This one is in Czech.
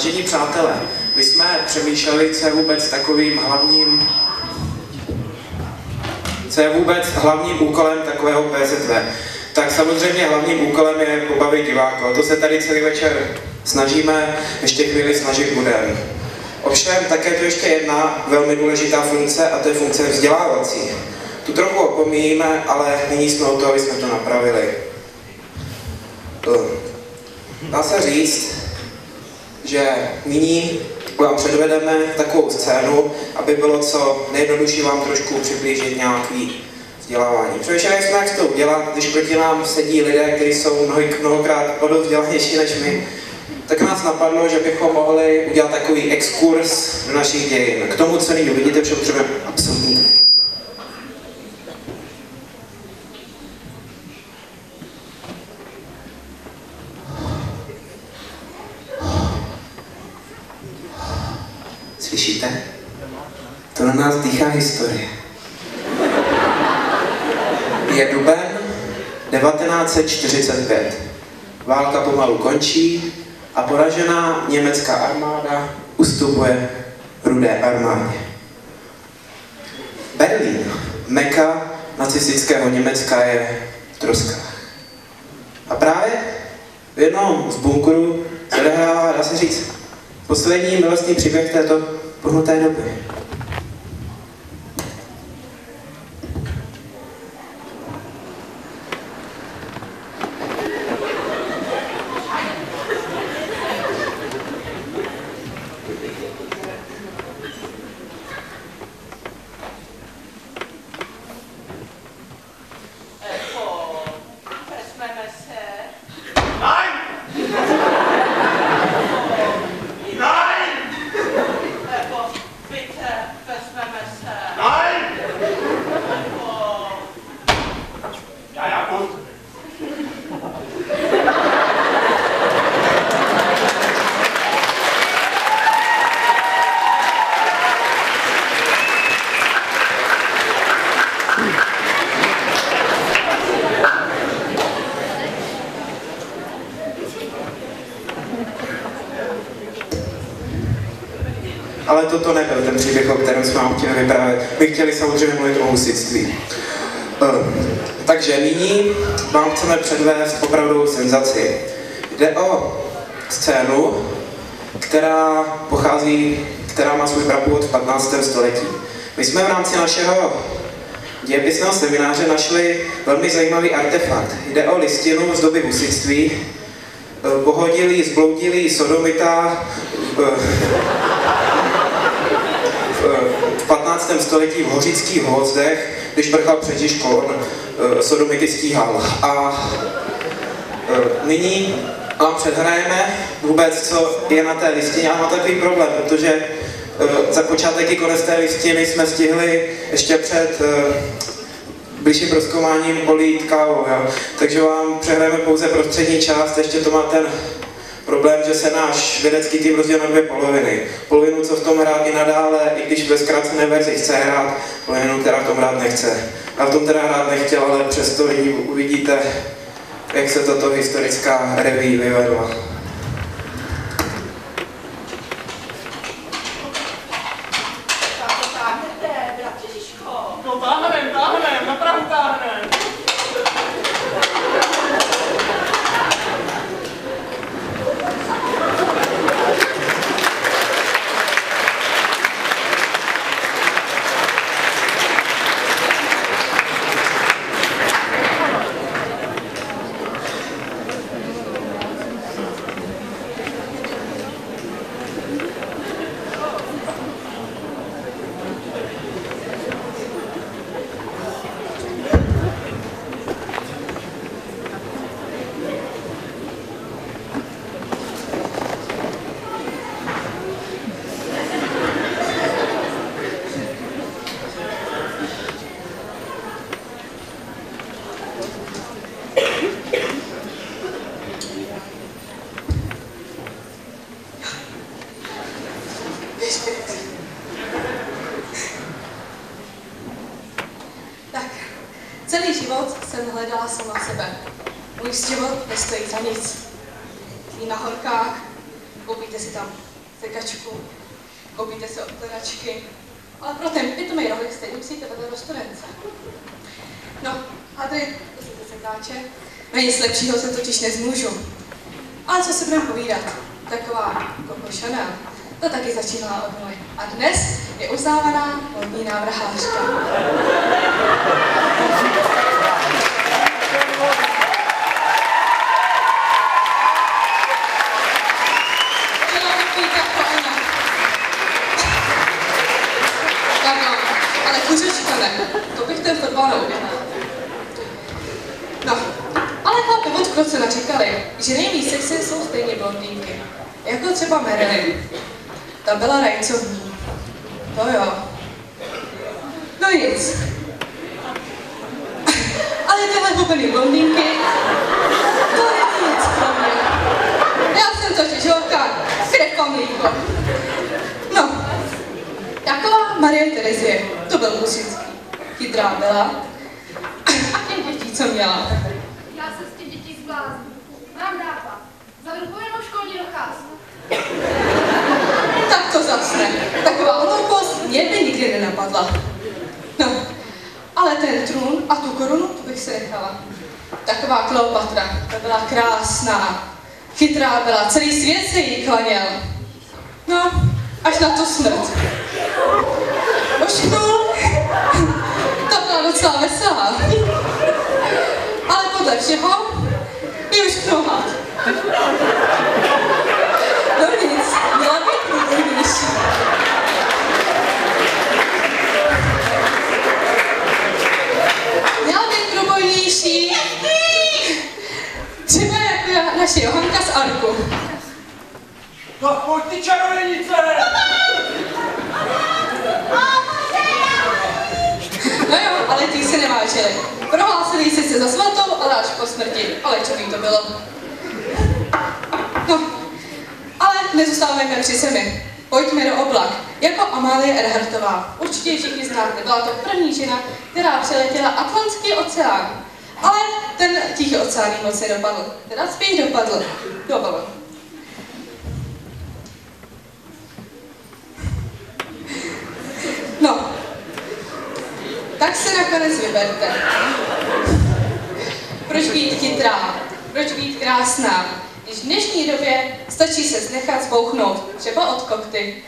Vážení přátelé, my jsme přemýšleli, co je vůbec takovým hlavním co je vůbec hlavním úkolem takového PZV. Tak samozřejmě hlavním úkolem je pobavit diváka. To se tady celý večer snažíme, ještě chvíli snažit budeme. Ovšem také tu ještě jedna velmi důležitá funkce a to je funkce vzdělávací. Tu trochu opomíjíme, ale nyní jsme o to, aby jsme to napravili. Dá se říct, že nyní vám předvedeme takovou scénu, aby bylo co nejjednodušší vám trošku přiblížit nějaký vzdělávání. Přemýšleli jsme, jak to udělat, když proti nám sedí lidé, kteří jsou mnoho, mnohokrát o dost vzdělanější než my, tak nás napadlo, že bychom mohli udělat takový exkurs do našich dějin. K tomu, co nyní uvidíte, potřebujeme absolutní Slyšíte? To na nás dýchá historie. Je duben 1945. Válka pomalu končí a poražená německá armáda ustupuje rudé armádě. Berlín, meka nacistického Německa je v troskách. A právě v jednom z bunkrů se odehrává, dá se říct, poslední milostný příběh této pohnuté doby. Director, uh, First Members, uh, toto nebyl ten příběh, o kterém jsme vám chtěli vyprávět. My chtěli samozřejmě mluvit o husitství. Uh, takže nyní vám chceme předvést opravdu senzaci. Jde o scénu, která pochází, která má svůj prapůvod v 15. století. My jsme v rámci našeho dějepisného semináře našli velmi zajímavý artefakt. Jde o listinu z doby husitství, eh, pohodilý, zbloudilý sodomita, eh, v 15. století v hořických hvozdech, když prchal před Žižkou, on eh, sodomity stíhal. A eh, nyní vám předhrajeme vůbec, co je na té listině. A má takový problém, protože eh, za počátek i konec té listiny jsme stihli ještě před blížším proskoumáním polít kávou. Takže vám přehrajeme pouze prostřední část, ještě to má ten problém, že se náš vědecký tým rozdělil na dvě poloviny. Polovinu, co v tom hrát i nadále, i když ve zkrácené verzi chce hrát, polovinu, která v tom hrát nechce. Já v tom teda hrát nechtěl, ale přesto nyní uvidíte, jak se tato historická reví vyvedla. Celý život jsem hledala sama sebe. Můj život nestojí za nic. Jí na horkách, koupíte si tam sekačku, koupíte si odkledačky, ale pro ten pitomý rohlík stejně musíte vedle do studence. No, a tady vezměte sekáče. Na nic lepšího se totiž nezmůžu. Ale co si budeme povídat? Taková Coco Chanel, to taky začínala od. A dnes je uznávaná modní návrhářka. Ale ne. To bych. No, ale chlapi od čekali, že nejvíc sexy jsou stejně blondýnky. Jako třeba Marilyn. Ta byla rajcovní. To jo. No nic. Ale tyhle hubený blondýnky, to není nic pro mě. Já jsem totiž holka, krev a mlíko. No, taková Marie Terezie, to byl Musinský. Chytrá byla. A těch dětí, co měla. Já se z těch dětí zblázním. Mám nápad. Zavedu povinnou školní docházku. Tak to zas ne. Taková hloupost mě by nenapadla. No, ale ten trůn a tu korunu, to bych si nechala. Taková Kleopatra, ta byla krásná. Chytrá byla, celý svět se jí klaněl. No, až na tu smrt. Ošknul, ta byla docela veselá. Ale podle všeho je už. No nic, měla být průbojnější. Měla být průbojnější. Třeba jako já- naše Johanka z Arku. No pojď ty čarodějnice! No jo, ale ty se nevážili. Prohlásili ji sice za svatou, ale až po smrti. Ale čový to bylo. No, ale nezůstáváme při zemi. Pojďme do oblak. Jako Amálie Earhartová. Určitě všichni znáte. Byla to první žena, která přeletěla Atlantský oceán. Ale ten tichý oceán moc nedopadl. Teda spíš dopadl. Dopadl. No, tak se nakonec vyberte. Proč být chytrá? Proč být krásná? Když v dnešní době stačí se nechat zbouchnout, třeba od kokty.